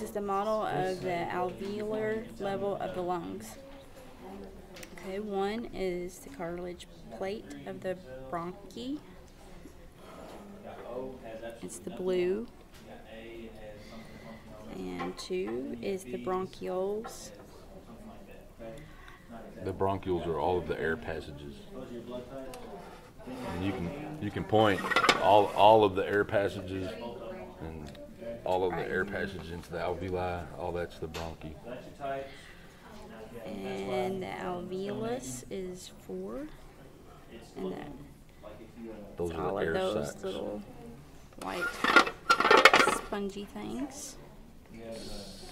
This is the model of the alveolar level of the lungs. Okay, one is the cartilage plate of the bronchi. It's the blue. And two is the bronchioles. The bronchioles are all of the air passages. And you can you can point all all of the air passages and all of the air passages into the alveoli. All that's the bronchi. And the alveolus is four. And then Those are all the of those sacs. little white spongy things.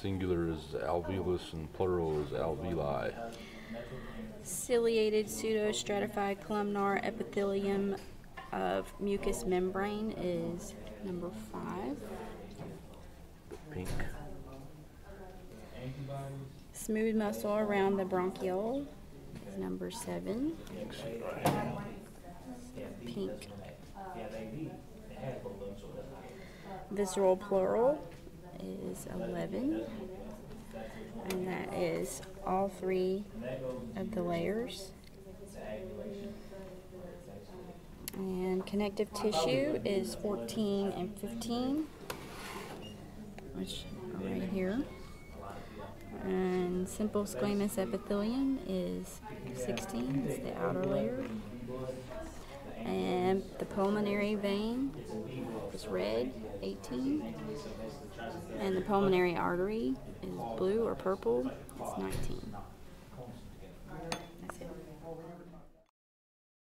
Singular is alveolus and plural is alveoli. Ciliated pseudostratified columnar epithelium of mucous membrane is number five. Pink. Smooth muscle around the bronchiole is number seven. Pink. Visceral pleural is 11. And that is all three of the layers. And connective tissue is 14 and 15, which are right here. And simple squamous epithelium is 16, it's the outer layer. And the pulmonary vein is red, 18. And the pulmonary artery is blue or purple, it's 19.